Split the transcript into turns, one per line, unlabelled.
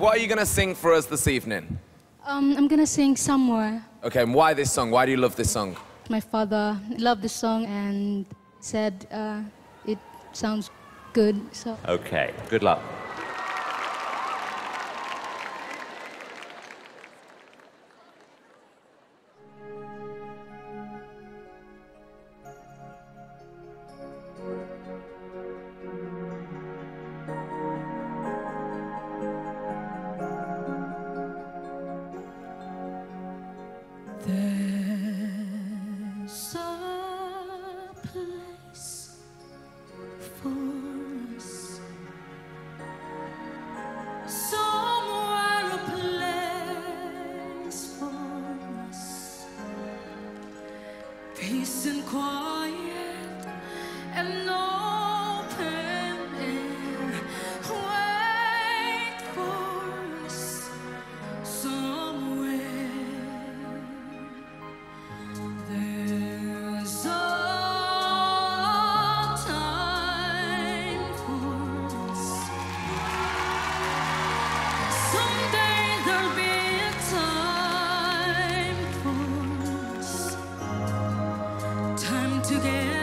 what are you going to sing for us this evening?
Um, I'm gonna sing somewhere.
Okay, and why this song? Why do you love this song?
My father loved this song and said uh, it sounds good. So
Okay, good luck.
Peace and quiet and no together.